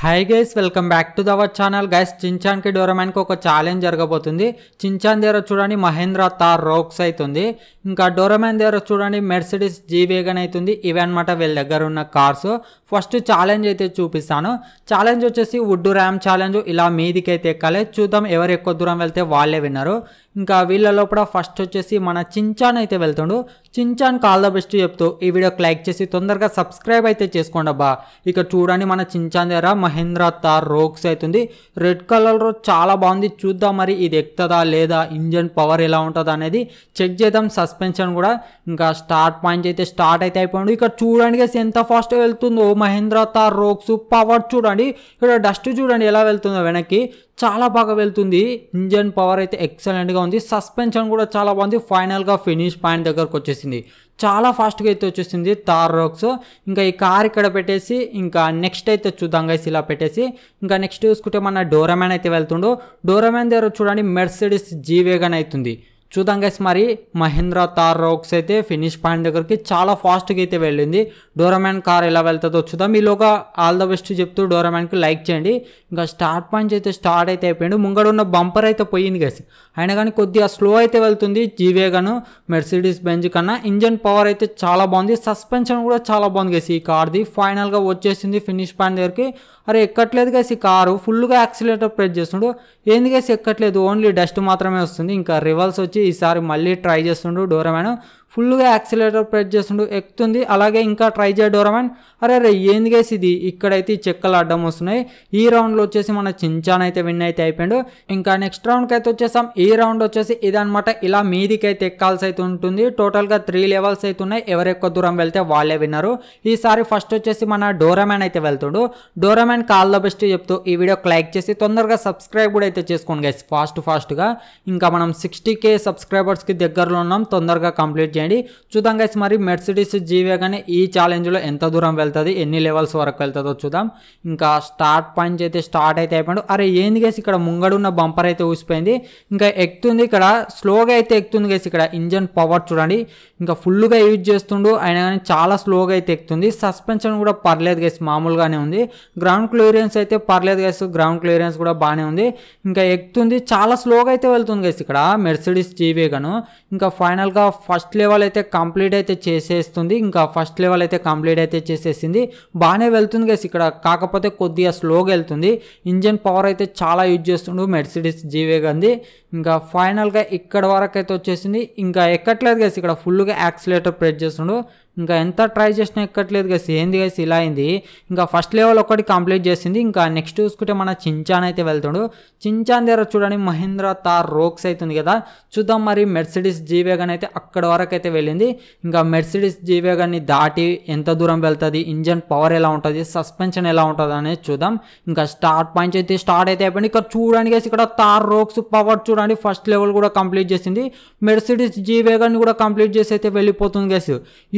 Hi guys welcome back to our channel guys చించాన్కి డోరమాన్కి ఒక challenge జరగబోతుంది. చించాన్ దగ్గర చూడండి మహేంద్ర తార్ రోక్స్ అవుతుంది ఇంకా డోరమాన్ దగ్గర చూడండి మెర్సిడీస్ జీ వేగన్ అవుతుంది ఇవి అనమాట వీళ్ళ దగ్గర ఉన్న కార్స్ ఫస్ట్ ఛాలెంజ్ అయితే చూపిస్తాను. ఛాలెంజ్ వచ్చేసి వుడ్ ర్యామ్ ఛాలెంజ్ ఇలా మీదికి అయితే ఎక్కాలి. చూద్దాం ఎవరు ఎక్కువ దూరం వెళ్తే వాళ్ళే విన్నారు ఇంకా వీళ్ళ లోపల ఫస్ట్ వచ్చేసి మన చించాన్ అయితే వెళ్తుండు. చించాన్ కాల్ ద బెస్ట్ చెప్తూ ఈ వీడియోకి లైక్ చేసి తొందరగా సబ్స్క్రైబ్ అయితే చేసుకోండి అబ్బా. ఇక చూడండి మన చించాన్ దగ్గర మహేంద్ర తార్ రోక్స్ అవుతుంది రెడ్ కలర్లో చాలా బాగుంది. చూద్దాం మరి ఇది ఎక్కుతుందా లేదా ఇంజన్ పవర్ ఎలా ఉంటుందా అనేది చెక్ చేద్దాం. సస్పెన్షన్ కూడా ఇంకా స్టార్ట్ పాయింట్ అయితే స్టార్ట్ అయితే అయిపోయింది. ఇక్కడ చూడండి guys ఎంత ఫాస్ట్ వెళ్తుందో. మహేంద్ర తార్ రోక్స్ పవర్ చూడండి. ఇక్కడ డస్ట్ చూడండి ఎలా వెళ్తుందో వెనక్కి. చాలా బాగా వెళ్తుంది. ఇంజన్ పవర్ అయితే ఎక్సలెంట్గా ఉంది సస్పెన్షన్ కూడా చాలా బాగుంది. ఫైనల్గా ఫినిష్ పాయింట్ దగ్గరకు వచ్చేసింది. చాలా ఫాస్ట్గా అయితే వచ్చేసింది తార్ రోక్స్ ఇంకా ఈ కార్ ఇక్కడ పెట్టేసి ఇంకా నెక్స్ట్ అయితే చూద్దాం గైస్ ఇలా పెట్టేసి. ఇంకా నెక్స్ట్ చూసుకుంటే మన డోరామ్యాన్ అయితే వెళ్తుండో. డోరామ్యాన్ దగ్గర చూడండి మెర్సిడీస్ జీవేగన్ అవుతుంది. చూద్దాం గైస్ మరి మహేంద్ర తార్ రోక్స్ అయితే ఫినిష్ పాయింట్ దగ్గరికి చాలా ఫాస్ట్గా అయితే వెళ్ళింది. డోరామ్యాన్ కార్ ఎలా వెళ్తుందో చూద్దాం. ఈలోగా ఆల్ ద బెస్ట్ చెప్తూ డోరామ్యాన్కి లైక్ చేయండి. ఇంకా స్టార్ట్ పాయింట్ అయితే స్టార్ట్ అయితే అయిపోయింది. ముంగడ ఉన్న బంపర్ అయితే పోయింది గైస్ అయినా కానీ కొద్దిగా స్లో అయితే వెళ్తుంది జీవేగాను మెర్సిడీస్ బెంజ్ కన్నా. ఇంజన్ పవర్ అయితే చాలా బాగుంది. సస్పెన్షన్ కూడా చాలా బాగుంది గైస్ ఈ కార్ది. ఫైనల్గా వచ్చేసింది ఫినిష్ పాయింట్ దగ్గరికి. అరే ఎక్కట్లేదు గైస్ ఈ కారు ఫుల్గా యాక్సిలేటర్ ప్రెస్ చేస్తుండు. ఏంది గైస్ ఎక్కట్లేదు? ఓన్లీ డస్ట్ మాత్రమే వస్తుంది. ఇంకా రివర్స్ వచ్చి ఈసారి మళ్ళీ ట్రై చేస్తుండు డోరమ్యాన్ ఫుల్గా యాక్సిలేటర్ ప్రెస్ చేస్తుండు ఎక్కుతుంది. అలాగే ఇంకా ట్రై చేయ డోరమ్యాన్ అరే అరే ఏంది గేసి ఇది? ఇక్కడైతే ఈ చెక్కలు అడ్డం వస్తున్నాయి. ఈ రౌండ్లో వచ్చేసి మన చించాన్ అయితే విన్ అయితే అయిపోయాడు. ఇంకా నెక్స్ట్ రౌండ్కి అయితే వచ్చేసాం. ఈ రౌండ్ వచ్చేసి ఇదనమాట ఇలా మీదికి అయితే ఎక్కాల్సి అయితే ఉంటుంది. టోటల్గా త్రీ లెవెల్స్ అయితే ఉన్నాయి. ఎవరు ఎక్కువ దూరం వెళ్తే వాళ్ళే విన్నారు. ఈసారి ఫస్ట్ వచ్చేసి మన డోరామ్యాన్ అయితే వెళ్తుండు. డోరామ్యాన్ కాల్ ద బెస్ట్ చెప్తూ ఈ వీడియోకి లైక్ చేసి తొందరగా సబ్స్క్రైబ్ కూడా అయితే చేసుకోండి గైస్ ఫాస్ట్ ఫాస్ట్గా ఇంకా మనం సిక్స్టీ కే సబ్స్క్రైబర్స్కి దగ్గరలో ఉన్నాం. తొందరగా కంప్లీట్ చేయండి. చూద్దాం గైస్ మరి మెర్సిడీస్ జీవే కానీ ఈ ఛాలెంజ్లో ఎంత దూరం వెళ్తుంది ఎన్ని లెవెల్స్ వరకు వెళ్తుందో చూద్దాం. ఇంకా స్టార్ట్ పాయింట్ అయితే స్టార్ట్ అయితే అయిపోయాడు. అరే ఏంది గైస్ ఇక్కడ ముంగడున్న బంపర్ అయితే ఊసిపోయింది. ఇంకా ఎక్కుతుంది ఇక్కడ స్లోగా అయితే ఎక్కుతుంది గైస్ ఇక్కడ ఇంజన్ పవర్ చూడండి. ఇంకా ఫుల్గా యూజ్ చేస్తుండు అయినా కానీ చాలా స్లోగా అయితే ఎక్కుతుంది. సస్పెన్షన్ కూడా పర్లేదు గైస్ మామూలుగానే ఉంది. గ్రౌండ్ క్లియరెన్స్ అయితే పర్లేదు గైస్ గ్రౌండ్ క్లియరెన్స్ కూడా బాగానే ఉంది. ఇంకా ఎక్కుతుంది చాలా స్లోగా అయితే వెళ్తుంది గైస్ ఇక్కడ మెర్సిడీస్ జీవేగాను ఇంకా ఫైనల్గా ఫస్ట్ లెవెల్ అయితే కంప్లీట్ అయితే చేసేస్తుంది. ఇంకా ఫస్ట్ లెవెల్ అయితే కంప్లీట్ అయితే చేసేసింది. బాగానే వెళ్తుంది గైస్ ఇక్కడ. కాకపోతే కొద్దిగా స్లోగా వెళ్తుంది. ఇంజన్ పవర్ అయితే చాలా యూజ్ చేస్తుండు మెర్సిడీస్ జీవేగంది ఇంకా ఫైనల్గా ఇక్కడ వరకు అయితే వచ్చేసింది. ఇంకా ఎక్కట్లేదు గైస్ ఇక్కడ. ఫుల్గా యాక్సిలేటర్ ప్రెస్ చేస్తుండు. ఇంకా ఎంత ట్రై చేసినా ఎక్కట్లేదు గైస్ ఏంది గైస్ ఇలా అయింది. ఇంకా ఫస్ట్ లెవెల్ ఒకటి కంప్లీట్ చేసింది. ఇంకా నెక్స్ట్ చూసుకుంటే మన చించాన్ అయితే వెళ్తాడు. చించాన్ దగ్గర చూడండి మహేంద్ర తార్ రోక్స్ అవుతుంది కదా. చూద్దాం మరి మెర్సిడీస్ జీవేగన్ అయితే అక్కడ వరకు అయితే వెళ్ళింది. ఇంకా మెర్సిడీస్ జీవేగన్ని దాటి ఎంత దూరం వెళ్తుంది? ఇంజన్ పవర్ ఎలా ఉంటుంది? సస్పెన్షన్ ఎలా ఉంటుంది అనేది చూద్దాం. ఇంకా స్టార్ట్ పాయింట్ అయితే స్టార్ట్ అయితే అయిపోయింది. ఇక్కడ చూడండి గైస్ ఇక్కడ తార్ రోక్స్ పవర్ చూడండి. ఫస్ట్ లెవెల్ కూడా కంప్లీట్ చేసింది. మెర్సిడీస్ జీవేగన్ కూడా కంప్లీట్ చేసి అయితే వెళ్ళిపోతుంది గైస్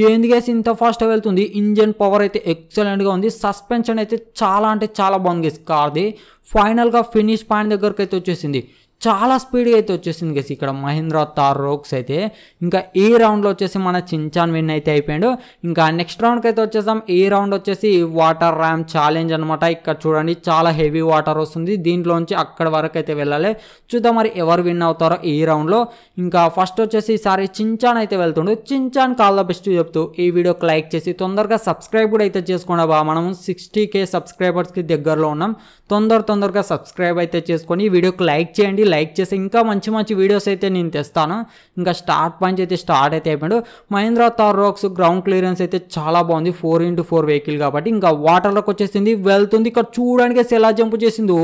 ఏంది గేస్ ఇంత ఫాస్ట్ వెళ్తుంది. ఇంజన్ పవర్ అయితే ఎక్సలెంట్గా ఉంది. సస్పెన్షన్ అయితే చాలా అంటే చాలా బాగుంది కార్ది ఫైనల్గా ఫినిష్ పాయింట్ దగ్గరకు అయితే వచ్చేసింది. చాలా స్పీడ్గా అయితే వచ్చేసింది గైస్ ఇక్కడ మహేంద్ర తార్ రోక్స్ అయితే. ఇంకా ఈ రౌండ్లో వచ్చేసి మన చించాన్ విన్ అయితే అయిపోయాడు. ఇంకా నెక్స్ట్ రౌండ్కి అయితే వచ్చేసాం ఈ రౌండ్ వచ్చేసి వాటర్ ర్యామ్ ఛాలెంజ్ అనమాట ఇక్కడ చూడండి చాలా హెవీ వాటర్ వస్తుంది. దీంట్లోంచి అక్కడ వరకు అయితే వెళ్ళాలి. చూద్దాం మరి ఎవరు విన్ అవుతారో ఈ రౌండ్లో ఇంకా ఫస్ట్ వచ్చేసి ఈసారి చించాన్ అయితే వెళ్తుండు. చించాన్ కాల్ ద బెస్ట్ చెప్తూ ఈ వీడియోకి లైక్ చేసి తొందరగా సబ్స్క్రైబ్ కూడా అయితే చేసుకోండి బా మనం సిక్స్టీ కే సబ్స్క్రైబర్స్కి దగ్గరలో ఉన్నాం. తొందర తొందరగా సబ్స్క్రైబ్ అయితే చేసుకొని ఈ వీడియోకి లైక్ చేయండి. లైక్ చేసి ఇంకా మంచి మంచి వీడియోస్ అయితే నేను తెస్తాను. ఇంకా స్టార్ట్ పాయింట్ అయితే స్టార్ట్ అయితే అయిపోయాడు. Mahindra Thar Roxx ground clearance అయితే చాలా బాగుంది. ఫోర్ ఇంటూ ఫోర్ వెహికల్ కాబట్టి ఇంకా వాటర్లోకి వచ్చేసింది వెళ్తుంది. ఇక్కడ చూడడానికి ఎలా జంప్ చేసిందో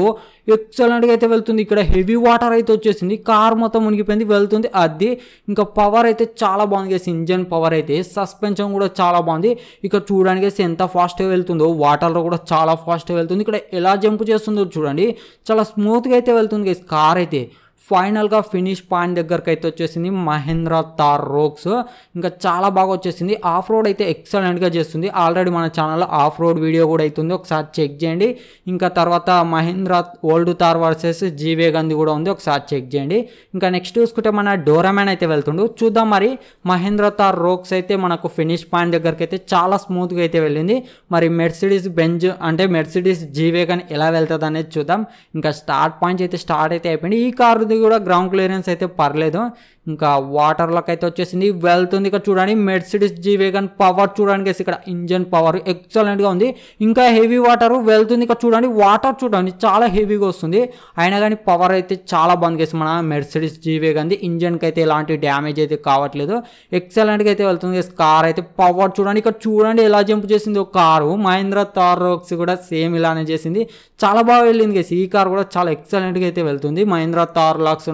ఎక్సలెంట్గా అయితే వెళ్తుంది. ఇక్కడ హెవీ వాటర్ అయితే వచ్చేసింది. కార్ మొత్తం మునిగిపోయింది. వెళ్తుంది. అది ఇంకా పవర్ అయితే చాలా బాగుంది గేసి ఇంజన్ పవర్ అయితే సస్పెన్షన్ కూడా చాలా బాగుంది. ఇక్కడ చూడడానికి ఎంత ఫాస్ట్గా వెళ్తుందో వాటర్లో కూడా చాలా ఫాస్ట్గా వెళ్తుంది. ఇక్కడ ఎలా జంప్ చేస్తుందో చూడండి. చాలా స్మూత్గా అయితే వెళ్తుంది గేసి కార్ అయితే ఫైనల్గా ఫినిష్ పాయింట్ దగ్గరకు అయితే వచ్చేసింది మహేంద్ర తార్ రోక్స్. ఇంకా చాలా బాగా వచ్చేసింది. ఆఫ్ రోడ్ అయితే ఎక్సలెంట్గా చేస్తుంది. ఆల్రెడీ మన ఛానల్లో ఆఫ్ రోడ్ వీడియో కూడా అవుతుంది. ఒకసారి చెక్ చేయండి. ఇంకా తర్వాత Mahindra old Thar versus G Wagen కూడా ఉంది. ఒకసారి చెక్ చేయండి. ఇంకా నెక్స్ట్ చూసుకుంటే మన డోరామ్యాన్ అయితే వెళ్తుండు. చూద్దాం మరి మహేంద్ర తార్ రోక్స్ అయితే మనకు ఫినిష్ పాయింట్ దగ్గరికి అయితే చాలా స్మూత్గా అయితే వెళ్ళింది. మరి మెర్సిడీస్ బెంజ్ అంటే మెర్సిడీస్ జీవే కానీ ఎలా వెళ్తుంది అనేది చూద్దాం. ఇంకా స్టార్ట్ పాయింట్స్ అయితే స్టార్ట్ అయితే అయిపోయింది ఈ కారు కూడా గ్రౌండ్ క్లియరెన్స్ అయితే పర్లేదు. ఇంకా వాటర్లోకి అయితే వచ్చేసింది. వెళ్తుంది ఇక్కడ చూడండి. మెర్సిడీస్ జీ వేగన్ పవర్ చూడండి ఇక్కడ ఇంజన్ పవర్ ఎక్సలెంట్గా ఉంది. ఇంకా హెవీ వాటర్ వెళ్తుంది ఇక్కడ చూడండి. వాటర్ చూడండి. చాలా హెవీగా వస్తుంది. అయినా కానీ పవర్ అయితే చాలా బాగుంది కేసు మన మెర్సిడీస్ జీ వేగన్ది ఇంజన్కి అయితే ఎలాంటి డ్యామేజ్ అయితే కావట్లేదు. ఎక్సలెంట్గా అయితే వెళ్తుంది కార్ అయితే పవర్ చూడండి. ఇక్కడ చూడండి ఎలా జంప్ చేసింది ఒక కారు మహేంద్ర తార్ రోక్స్ కూడా సేమ్ ఇలానే చేసింది. చాలా బాగా వెళ్ళింది కేసు ఈ కార్ కూడా చాలా ఎక్సలెంట్గా అయితే వెళ్తుంది. మహేంద్ర తార్ లాక్స్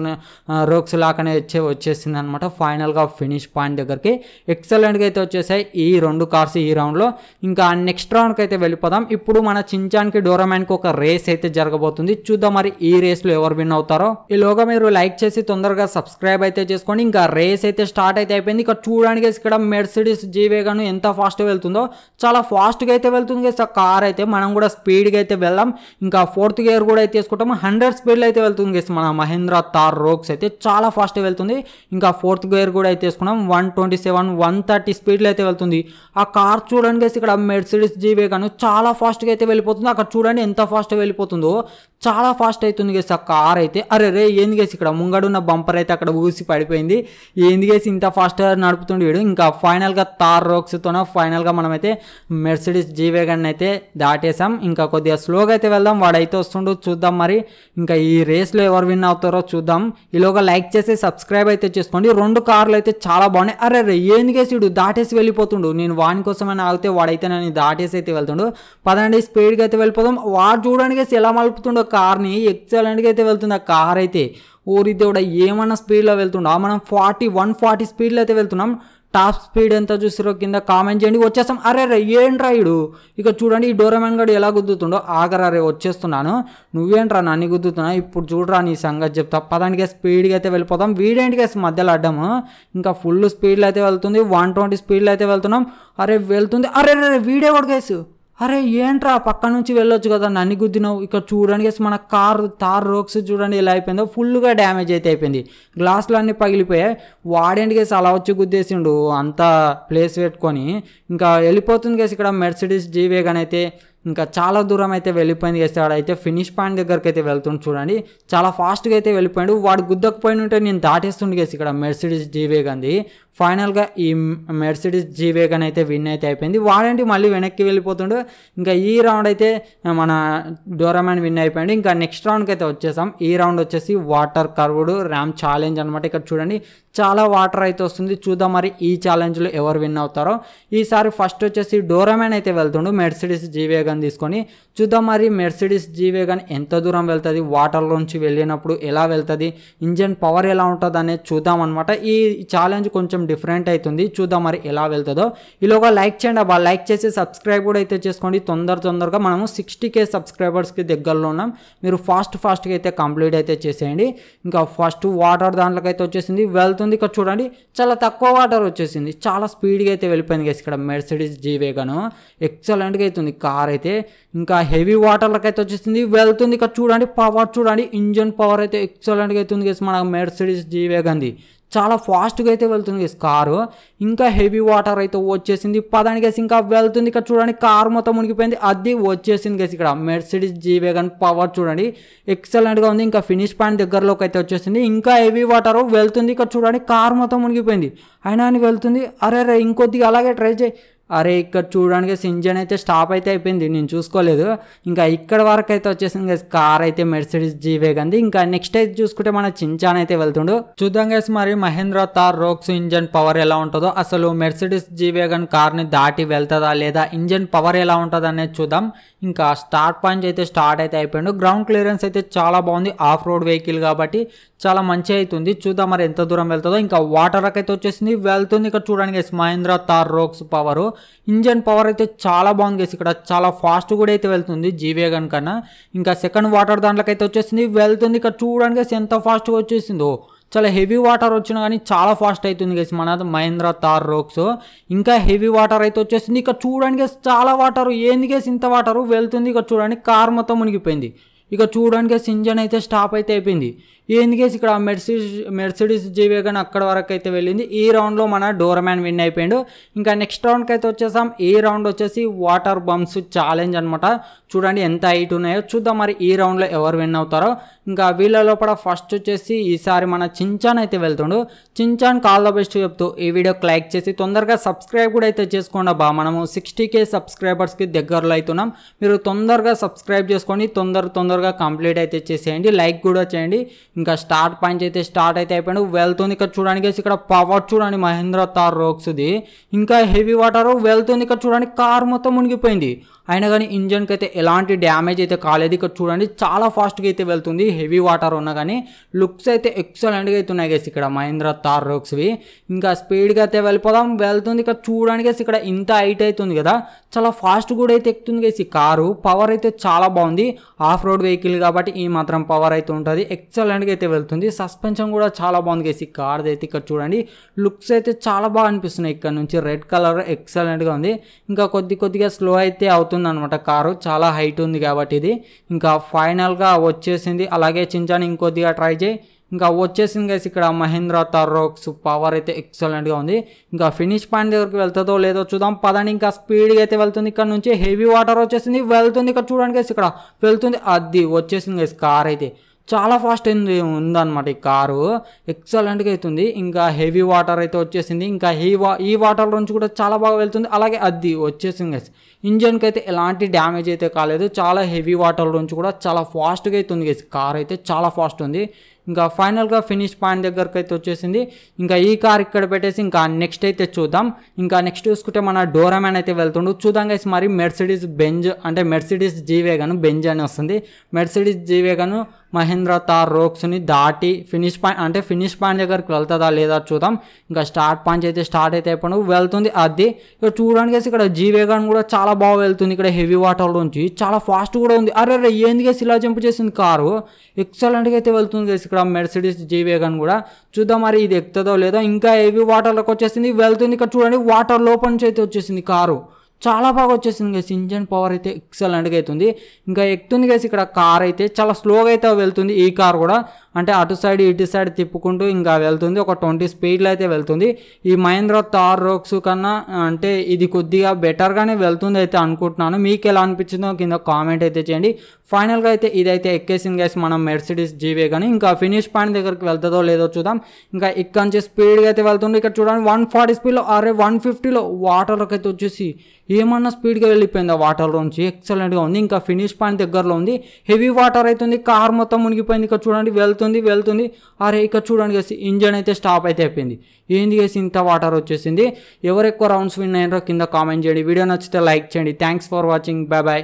రోక్స్ లాగానే వచ్చే వచ్చేసింది అనమాట ఫైనల్గా ఫినిష్ పాయింట్ దగ్గరికి ఎక్సలెంట్గా అయితే వచ్చేసాయి ఈ రెండు కార్స్ ఈ రౌండ్లో ఇంకా నెక్స్ట్ రౌండ్కి అయితే వెళ్ళిపోదాం. ఇప్పుడు మన చించాన్కి డోరామాన్కి ఒక రేస్ అయితే జరగబోతుంది. చూద్దాం మరి ఈ రేస్లో ఎవరు విన్ అవుతారో. ఈలోగా మీరు లైక్ చేసి తొందరగా సబ్స్క్రైబ్ అయితే చేసుకోండి. ఇంకా రేస్ అయితే స్టార్ట్ అయితే అయిపోయింది. ఇక్కడ చూడడానికి ఇక్కడ మెర్సిడీస్ జీవేగాను ఎంత ఫాస్ట్గా వెళ్తుందో. చాలా ఫాస్ట్గా అయితే వెళ్తుంది కదా కార్ అయితే మనం కూడా స్పీడ్గా అయితే వెళ్దాం. ఇంకా ఫోర్త్ గేర్ కూడా అయితే తీసుకుంటాం హండ్రెడ్ స్పీడ్లో అయితే వెళ్తుంది కదా మన మహేంద్ర తార్ రోక్స్ అయితే. చాలా ఫాస్ట్గా వెళ్తుంది. ఇంకా ఫోర్త్ గేర్ కూడా అయితే వేసుకున్నాం. One twenty seven one thirty స్పీడ్లో అయితే వెళ్తుంది. ఆ కార్ చూడండి గేస్ ఇక్కడ మెర్సిడీస్ జీవే కానీ చాలా ఫాస్ట్గా అయితే వెళ్ళిపోతుంది. అక్కడ చూడండి ఎంత ఫాస్ట్గా వెళ్ళిపోతుందో. చాలా ఫాస్ట్ అవుతుంది గేసి ఆ కార్ అయితే. అరే రే ఏంది గేసి ఇక్కడ? ముంగడున్న బంపర్ అయితే అక్కడ ఊసి పడిపోయింది. ఏంది గేసి ఇంత ఫాస్ట్గా నడుపుతుండే వీడు? ఇంకా ఫైనల్గా తార్ రోక్స్తోన ఫైనల్గా మనమైతే మెర్సిడీస్ జీవేగన్ అయితే దాటేసాం ఇంకా కొద్దిగా స్లోగా అయితే వెళ్దాం. వాడైతే వస్తుండు చూద్దాం మరి. ఇంకా ఈ రేస్లో ఎవరు విన్ అవుతారో చూద్దాం. ఈలోగా లైక్ చేసి సబ్స్క్రైబ్ అయితే చేసుకోండి. రెండు కార్లు అయితే చాలా బాగున్నాయి. అరే రే ఏంది గేసి వీడు? దాటేసి వెళ్ళిపోతుండు. నేను వాని కోసమైనా ఆగితే వాడైతే నన్ను దాటేసి అయితే వెళ్తుండు. పదండి స్పీడ్గా అయితే వెళ్ళిపోదాం. వాడు చూడడానికి ఎలా మలుపుతుండో కార్ని ఎక్సలెంట్గా అయితే వెళ్తుంది. ఆ కార్ అయితే ఊరి దేవుడా ఏమన్నా స్పీడ్లో వెళ్తుండో. మనం ఫార్టీ వన్ ఫార్టీ స్పీడ్లో అయితే వెళ్తున్నాం. టాప్ స్పీడ్ ఎంత చూసిరో కింద కామెంట్ చేయండి. వచ్చేస్తాం. అరే రే ఏంట్రా ఇడు ఇక చూడండి ఈ డోరమెన్ గడు ఎలా గుద్దుతుండో. ఆగరా రే వచ్చేస్తున్నాను. నువ్వేంట్రా నన్ను గుద్దుతున్నా ఇప్పుడు చూడరా నీ సంగతి చెప్తా. పదానికి స్పీడ్గా అయితే వెళ్ళిపోతాం. వీడేంటికి మధ్యలో అడ్డము? ఇంకా ఫుల్ స్పీడ్లో అయితే వెళ్తుంది. వన్ ట్వంటీ స్పీడ్లో అయితే వెళ్తున్నాం. అరే వెళ్తుంది. అరే రే వీడే కూడా కేసు అరే ఏంట్రా? పక్క నుంచి వెళ్ళొచ్చు కదా నన్ను గుద్దినావు. ఇక్కడ చూడండి మన కార్ తార్ రోక్స్ చూడండి ఎలా అయిపోయిందో. ఫుల్గా డ్యామేజ్ అయితే అయిపోయింది. గ్లాసులు అన్నీ పగిలిపోయాయి. వాడేంటి కేసు అలా వచ్చి గుద్దేసిండు. అంతా ప్లేస్ పెట్టుకొని. ఇంకా వెళ్ళిపోతుంది కేసు ఇక్కడ మెర్సిడీస్ జీవేగన్ అయితే. ఇంకా చాలా దూరం అయితే వెళ్ళిపోయింది చేస్తాడు అయితే ఫినిష్ పాయింట్ దగ్గరికి అయితే వెళ్తుండు చూడండి. చాలా ఫాస్ట్గా అయితే వెళ్ళిపోయాడు. వాడు గుద్దకపోయిన ఉంటే నేను దాటేస్తుండే ఇక్కడ మెర్సిడీస్ జీవేగన్ది ఫైనల్గా ఈ మెర్సిడీస్ జీవేగన్ అయితే విన్ అయితే అయిపోయింది. వారంటీ మళ్ళీ వెనక్కి వెళ్ళిపోతుండు. ఇంకా ఈ రౌండ్ అయితే మన డోరామ్యాన్ విన్ అయిపోయింది ఇంకా నెక్స్ట్ రౌండ్కి అయితే వచ్చేసాం. ఈ రౌండ్ వచ్చేసి వాటర్ కర్వ్డ్ ర్యామ్ ఛాలెంజ్ అనమాట ఇక్కడ చూడండి చాలా వాటర్ అయితే వస్తుంది. చూద్దాం మరి ఈ ఛాలెంజ్లో ఎవరు విన్ అవుతారో. ఈసారి ఫస్ట్ వచ్చేసి డోరామ్యాన్ అయితే వెళ్తుండు మెర్సిడీస్ జీవేగన్ తీసుకొని. చూద్దాం మరి మెర్సిడీస్ జీవేగన్ ఎంత దూరం వెళ్తుంది వాటర్లోంచి వెళ్ళినప్పుడు ఎలా వెళ్తుంది ఇంజన్ పవర్ ఎలా ఉంటుంది అనేది చూద్దాం అనమాట ఈ ఛాలెంజ్ కొంచెం డిఫరెంట్ అవుతుంది చూద్దాం మరి ఎలా వెళ్తుందో. ఈలోగా లైక్ చేయండి అబ్బా. లైక్ చేసి సబ్స్క్రైబ్ కూడా అయితే చేసుకోండి. తొందర తొందరగా మనము సిక్స్టీ కే సబ్స్క్రైబర్స్కి దగ్గరలో ఉన్నాం. మీరు ఫాస్ట్ ఫాస్ట్గా అయితే కంప్లీట్ అయితే చేసేయండి. ఇంకా ఫస్ట్ వాటర్ దాంట్లోకి అయితే వచ్చేసింది. వెళ్తుంది ఇక్కడ చూడండి. చాలా తక్కువ వాటర్ వచ్చేసింది. చాలా స్పీడ్గా అయితే వెళ్ళిపోయింది గైస్ ఇక్కడ మెర్సిడీస్ జీవేగాను ఎక్సలెంట్గా అవుతుంది కార్ అయితే. ఇంకా హెవీ వాటర్లకు అయితే వచ్చేసింది. వెళ్తుంది ఇక్కడ చూడండి. పవర్ చూడండి. ఇంజన్ పవర్ అయితే ఎక్సలెంట్గా అవుతుంది గైస్ మన మెర్సిడీస్ జీవేగంది చాలా ఫాస్ట్గా అయితే వెళ్తుంది కారు ఇంకా హెవీ వాటర్ అయితే వచ్చేసింది. పదానికి గైస్ ఇంకా వెళ్తుంది. ఇక్కడ చూడండి కారు మొత్తం మునిగిపోయింది. అది వచ్చేసింది గైస్ ఇక్కడ. మెర్సిడీస్ జీ వేగన్ పవర్ చూడండి ఎక్సలెంట్గా ఉంది. ఇంకా ఫినిష్ పాయింట్ దగ్గరలోకి అయితే వచ్చేసింది. ఇంకా హెవీ వాటర్ వెళ్తుంది. ఇక్కడ చూడండి కారు మొత్తం మునిగిపోయింది. అయినా అని వెళ్తుంది. అరే రే ఇంకొద్దిగా అలాగే ట్రై చేయి. అరే ఇక్కడ చూడడానికి ఇంజన్ అయితే స్టాప్ అయితే అయిపోయింది నేను చూసుకోలేదు. ఇంకా ఇక్కడ వరకు అయితే వచ్చేసింది గైస్ కార్ అయితే మెర్సిడీస్ జీవే వేగంది ఇంకా నెక్స్ట్ అయితే చూసుకుంటే మన చించాన్ అయితే వెళ్తుండు. చూద్దాం గైస్ మరి Mahindra Thar Roxx engine power ఎలా ఉంటుందో అసలు మెర్సిడీస్ జీవేగన్ కార్ని దాటి వెళ్తుందా లేదా ఇంజన్ పవర్ ఎలా ఉంటుంది అనేది చూద్దాం. ఇంకా స్టార్ట్ పాయింట్ అయితే స్టార్ట్ అయితే అయిపోయిండు. గ్రౌండ్ క్లియరెన్స్ అయితే చాలా బాగుంది ఆఫ్ రోడ్ వెహికల్ కాబట్టి చాలా మంచి అవుతుంది. చూద్దాం మరి ఎంత దూరం వెళ్తుందో. ఇంకా వాటర్ అయితే వచ్చేసింది. వెళ్తుంది ఇక్కడ చూడండి guys Mahindra Thar Roxx power engine power అయితే చాలా బాగుంది గైస్ ఇక్కడ చాలా ఫాస్ట్ కూడా అయితే వెళ్తుంది. జీవేగన్ కన్నా ఇంకా సెకండ్ వాటర్ దాంట్లోకైతే వచ్చేసింది. వెళ్తుంది ఇక్కడ చూడడానికి guys. ఎంత ఫాస్ట్గా వచ్చేసిందో. చాలా హెవీ వాటర్ వచ్చినా కానీ చాలా ఫాస్ట్ అవుతుంది గైస్ మన మహేంద్ర తార్ రోక్స్. ఇంకా హెవీ వాటర్ అయితే వచ్చేసింది. ఇక్కడ చూడడానికి guys చాలా వాటర్ ఏంది గేస్ ఇంత వాటర్ వెళ్తుంది ఇక్కడ చూడండి కార్ మొత్తం మునిగిపోయింది. ఇక చూడడానికి ఇంజన్ అయితే స్టాప్ అయితే అయిపోయింది. ఏంది ఇక్కడ మెర్సిడీస్ మెర్సిడీస్ జీవేగన్ అక్కడ వరకు అయితే వెళ్ళింది? ఈ రౌండ్లో మన డోరమ్యాన్ విన్ అయిపోయాడు. ఇంకా నెక్స్ట్ రౌండ్కి అయితే వచ్చేసాం. ఈ రౌండ్ వచ్చేసి వాటర్ బంప్స్ ఛాలెంజ్ అనమాట చూడండి ఎంత హైట్ ఉన్నాయో. చూద్దాం మరి ఈ రౌండ్లో ఎవరు విన్ అవుతారో. ఇంకా వీళ్ళ లోపల ఫస్ట్ వచ్చేసి ఈసారి మన చించాన్ అయితే వెళ్తుండు. చించాన్ కాల్ ద బెస్ట్ చెప్తూ ఈ వీడియోకి లైక్ చేసి తొందరగా సబ్స్క్రైబ్ కూడా అయితే చేసుకోండి బా మనము సిక్స్టీ కే సబ్స్క్రైబర్స్కి దగ్గరలో అవుతున్నాం మీరు తొందరగా సబ్స్క్రైబ్ చేసుకొని తొందర తొందరగా కంప్లీట్ అయితే చేసేయండి. లైక్ కూడా చేయండి. ఇంకా స్టార్ట్ పాయింట్ అయితే స్టార్ట్ అయితే అయిపోయాడు. వెళ్తుంది ఇక్కడ చూడడానికి ఇక్కడ పవర్ చూడండి మహేంద్ర తార్ రోక్స్ది ఇంకా హెవీ వాటర్ వెళ్తుంది ఇక్కడ చూడడానికి. కార్ మొత్తం మునిగిపోయింది. అయినా కానీ ఇంజన్కి అయితే ఎలాంటి డ్యామేజ్ అయితే కాలేదు. ఇక్కడ చూడండి చాలా ఫాస్ట్గా అయితే వెళ్తుంది. హెవీ వాటర్ ఉన్నా కానీ లుక్స్ అయితే ఎక్సలెంట్గా అయితే ఉన్నాయి గేసి ఇక్కడ. మహేంద్ర తార్ రోక్స్వి ఇంకా స్పీడ్గా అయితే వెళ్ళిపోదాం. వెళ్తుంది ఇక్కడ చూడడానికి ఇక్కడ ఇంత హైట్ అవుతుంది కదా. చాలా ఫాస్ట్ కూడా అయితే ఎక్కుతుంది గేసి కారు. పవర్ అయితే చాలా బాగుంది. ఆఫ్ రోడ్ వెహికల్ కాబట్టి ఈ మాత్రం పవర్ అయితే ఉంటుంది. ఎక్సలెంట్గా అయితే వెళ్తుంది. సస్పెన్షన్ కూడా చాలా బాగుంది గేసి కార్ అయితే ఇక్కడ చూడండి. లుక్స్ అయితే చాలా బాగా అనిపిస్తున్నాయి. ఇక్కడ నుంచి రెడ్ కలర్ ఎక్సలెంట్గా ఉంది. ఇంకా కొద్ది కొద్దిగా స్లో అయితే అవుతుంది. అనమాట కారు. చాలా హైట్ ఉంది కాబట్టి ఇది. ఇంకా ఫైనల్గా వచ్చేసింది. అలాగే చించాని ఇంకొద్దిగా ట్రై చేయి. ఇంకా వచ్చేసింది గైస్ ఇక్కడ మహేంద్ర తారోక్స్ పవర్ అయితే ఎక్సలెంట్గా ఉంది. ఇంకా ఫినిష్ పాయింట్ దగ్గరికి వెళ్తుందో లేదో చూద్దాం. పదండి ఇంకా స్పీడ్గా అయితే వెళ్తుంది ఇక్కడ నుంచి. హెవీ వాటర్ వచ్చేసింది. వెళ్తుంది ఇక్కడ చూడండి గైస్ ఇక్కడ. వెళ్తుంది. అది వచ్చేసింది గైస్ కార్ అయితే. చాలా ఫాస్ట్ అయింది ఉందన్నమాట ఈ కారు. ఎక్సలెంట్గా అవుతుంది ఇంకా హెవీ వాటర్ అయితే వచ్చేసింది. ఇంకా ఈ వా ఈ వాటర్ నుంచి కూడా చాలా బాగా వెళ్తుంది. అలాగే అది వచ్చేసింది గైస్ ఇంజన్కి అయితే ఎలాంటి డ్యామేజ్ అయితే కాలేదు. చాలా హెవీ వాటర్ నుంచి కూడా చాలా ఫాస్ట్గా అవుతుంది గైస్ కార్ అయితే చాలా ఫాస్ట్ ఉంది. ఇంకా ఫైనల్గా ఫినిష్ పాయింట్ దగ్గరకు అయితే వచ్చేసింది. ఇంకా ఈ కార్ ఇక్కడ పెట్టేసి ఇంకా నెక్స్ట్ అయితే చూద్దాం. ఇంకా నెక్స్ట్ చూసుకుంటే మన డోరామ్యాన్ అయితే వెళ్తుండు. చూద్దాం గైస్ మరి మెర్సిడీస్ బెంజ్ అంటే మెర్సిడీస్ జీవేగన్ బెంజ్ అని వస్తుంది. Mercedes G Wagen Mahindra Thar రోక్స్ని దాటి ఫినిష్ పాయింట్ అంటే ఫినిష్ పాయింట్ దగ్గరికి వెళ్తుందా లేదా చూద్దాం. ఇంకా స్టార్ట్ పాయింట్ అయితే స్టార్ట్ అయితే అయిపోయి వెళ్తుంది అది. ఇక్కడ చూడడానికి ఇక్కడ జీవేగన్ కూడా చాలా బాగా వెళ్తుంది. ఇక్కడ హెవీ వాటర్ నుంచి చాలా ఫాస్ట్ కూడా ఉంది. అరే రే ఏంది గేసి ఇలా జంప్ చేసింది కారు? ఎక్సలెంట్గా అయితే వెళ్తుంది గేసి ఇక్కడ మెర్సిడీస్ జీవేగన్ కూడా. చూద్దాం మరి ఇది ఎక్కుతుందో లేదో. ఇంకా హెవీ వాటర్లోకి వచ్చేసింది. వెళ్తుంది ఇక్కడ చూడండి. వాటర్ లోపల నుంచి అయితే వచ్చేసింది కారు. చాలా బాగా వచ్చేసింది గైస్ ఇంజన్ పవర్ అయితే ఎక్సలెంట్గా అవుతుంది. ఇంకా ఎక్కుతుంది గైస్ ఇక్కడ కార్ అయితే చాలా స్లోగా అయితే వెళ్తుంది ఈ కార్ కూడా. అంటే అటు సైడ్ ఇటు సైడ్ తిప్పుకుంటూ ఇంకా వెళ్తుంది. ఒక ట్వంటీ స్పీడ్లో అయితే వెళ్తుంది. ఈ మహేంద్ర తార్ రోక్స్ కన్నా అంటే ఇది కొద్దిగా బెటర్గానే వెళ్తుంది అయితే అనుకుంటున్నాను. మీకు ఎలా అనిపించిందో కింద కామెంట్ అయితే చేయండి. ఫైనల్గా అయితే ఇదైతే ఎక్కేసింది గైస్ మనం మెర్సిడీస్ జీవే కానీ ఇంకా ఫినిష్ పాయింట్ దగ్గరికి వెళ్తుందో లేదో చూద్దాం. ఇంకా ఇక్కడ నుంచి స్పీడ్గా అయితే వెళ్తుంది ఇక్కడ చూడండి వన్ ఫార్టీ స్పీడ్లో అరే వన్ ఫిఫ్టీలో వాటర్లోకి అయితే వచ్చేసి ఏమన్నా స్పీడ్గా వెళ్ళిపోయింది ఆ వాటర్ నుంచి ఎక్సలెంట్గా ఉంది. ఇంకా ఫినిష్ పాయింట్ దగ్గరలో ఉంది. హెవీ వాటర్ అవుతుంది కార్ మొత్తం మునిగిపోయింది. ఇక్కడ చూడండి వెళ్తుంది వెళ్తుంది అరే ఇక్కడ చూడండి గేసి ఇంజన్ అయితే స్టాప్ అయితే అయిపోయింది. ఏంది గేసి ఇంత వాటర్ వచ్చేసింది? ఎవరు ఎక్కువ రౌండ్స్ విన్ అయ్యారో కింద కామెంట్ చేయండి. వీడియో నచ్చితే లైక్ చేయండి. Thanks for watching bye bye